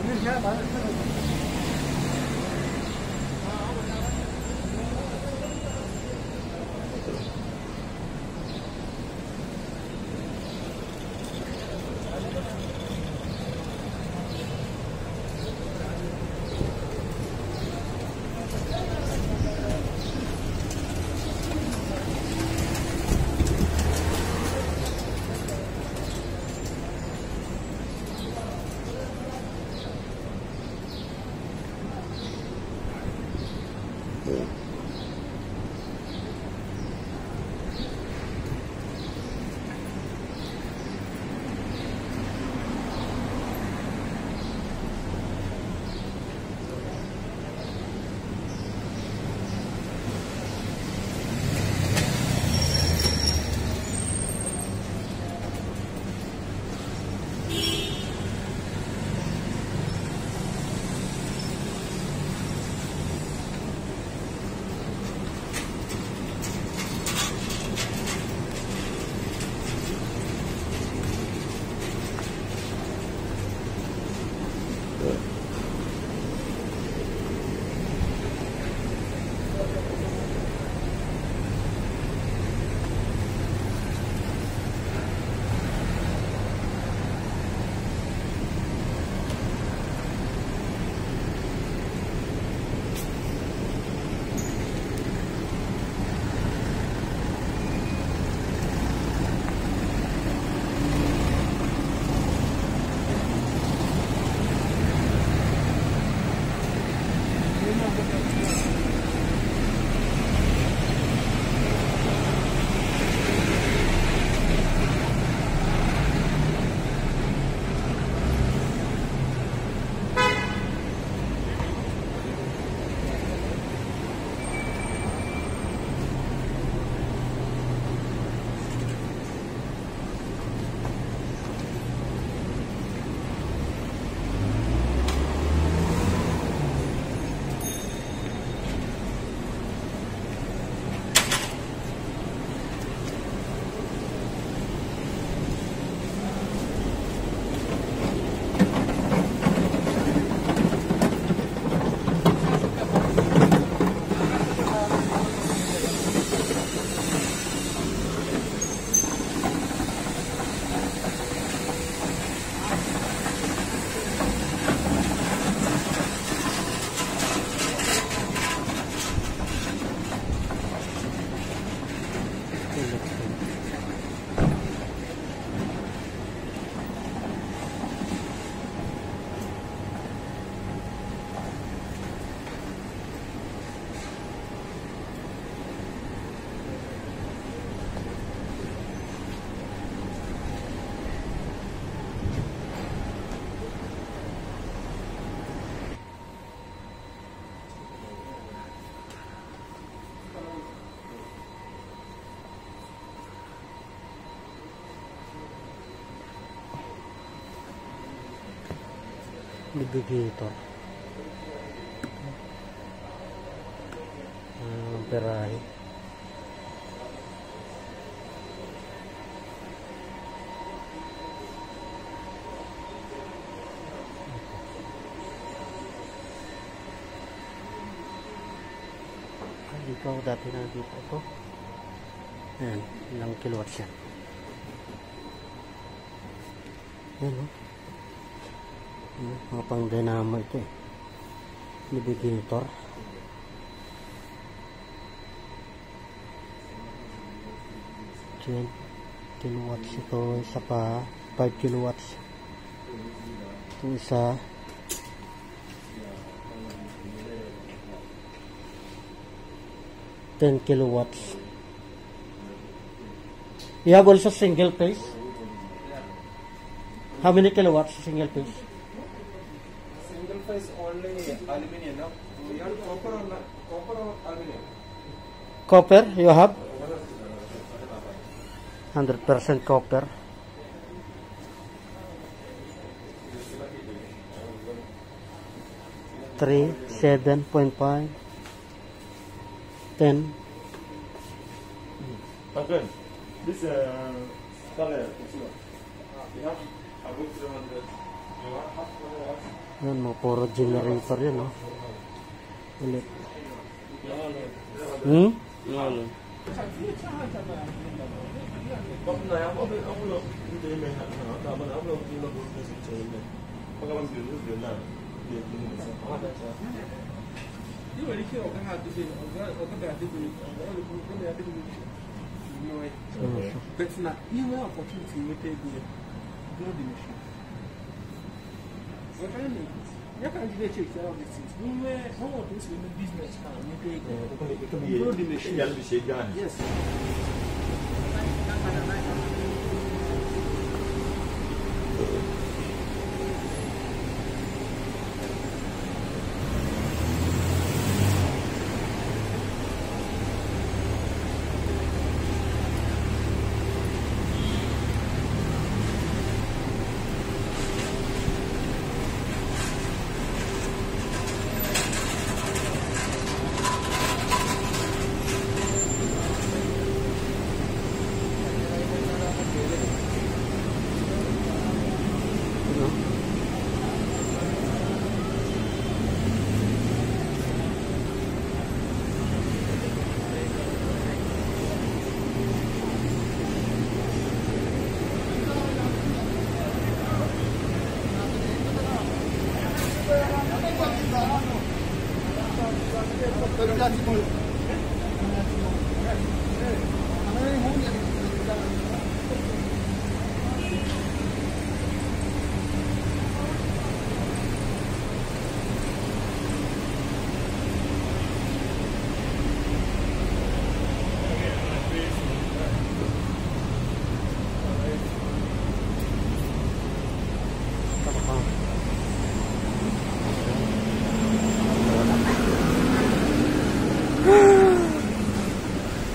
Amir gel şey bana. Navigator uh, Ferrari hindi ko dati nakikita ito? Ayan ilang kilowatts yan. Ayan o Hmm, mga pang dynamo ito eh. Navigator. Ten kilowatts ito. Isa pa. 5 kilowatts. Ito isa. Ten kilowatts. You have also single phase? How many kilowatts single phase? Single phase only aluminum, no? You have copper or not? Copper or aluminum? Copper you have? 100% copper. Three, seven point five, ten. Again, this uh, color. You have above 300. You want half color, Yan, mga puro generator yan, no? Ulit. Hmm? But now, you have opportunity to take the Efendim, ne kadar güzel çekti alabilirsiniz. Bu ve home office in business kind of, you create a, a, a, a, a, a, a, a, a, a, a,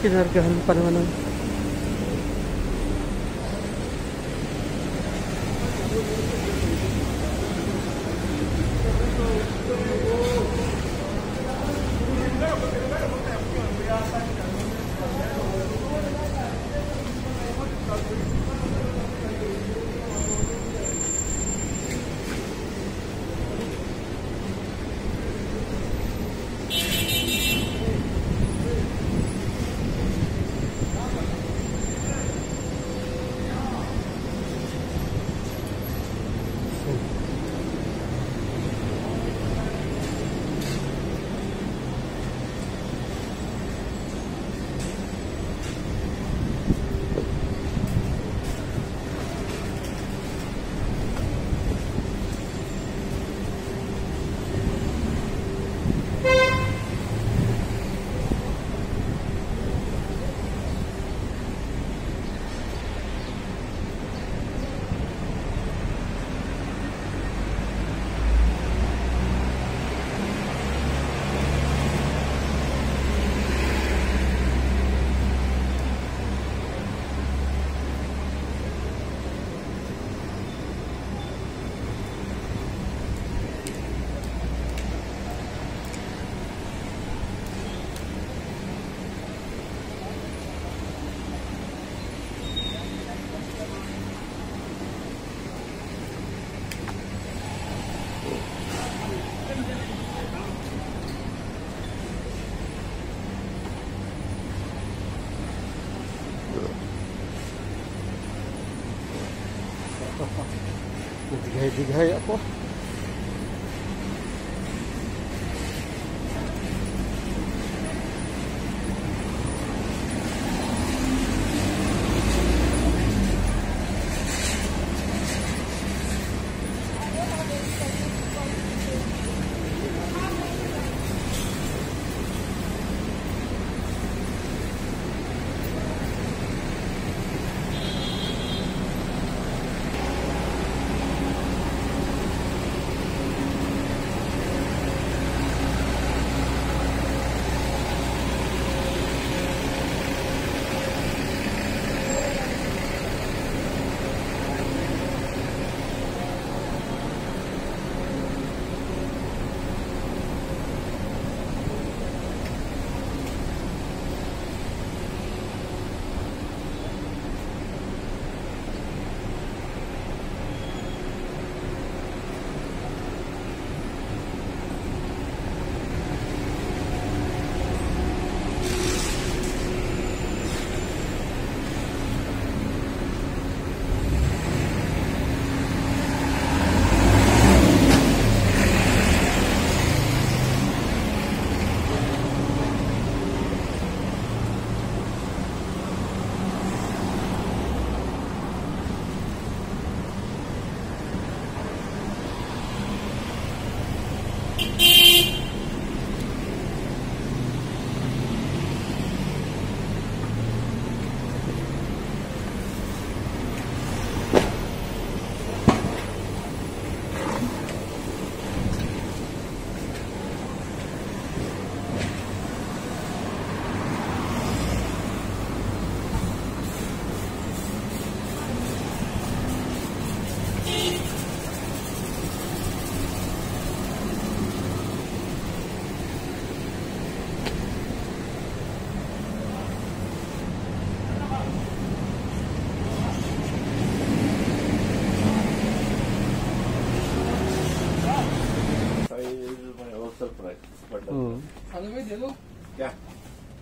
किधर के हम परवनम eh, dighay ya, ako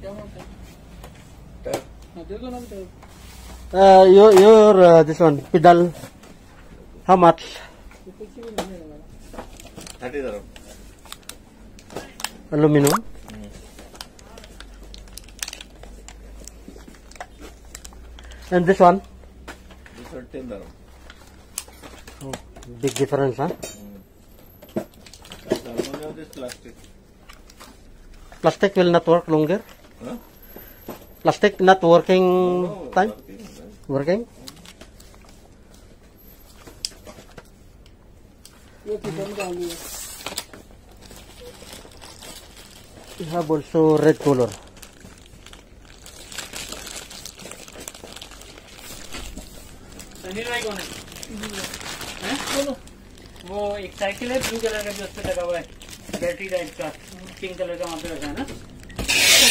Uh, your your uh, this one pedal. How much? Thirty dirham. Aluminum. Mm. And this one? This one ten. Oh, big difference, huh? Mm. This plastic. Plastic will not work longer. Huh? Plastic, not working time. Working. ये kitchen का आलू है We have also red color. भाई कौन है हैं? वो एक साइकिल है ब्लू कलर का जो उस पे लगा हुआ है बैटरी टाइप का पिंक कलर का वहाँ पे रखा है ना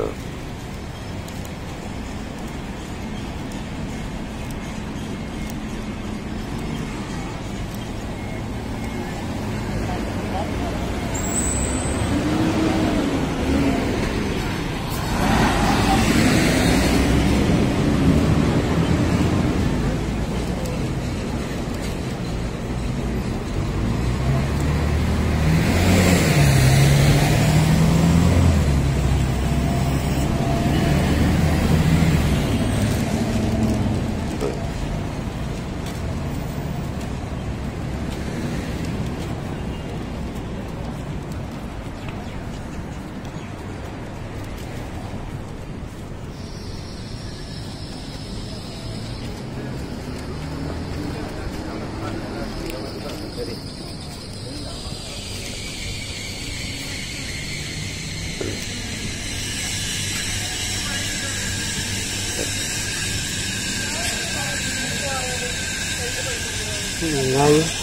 uh, 嗯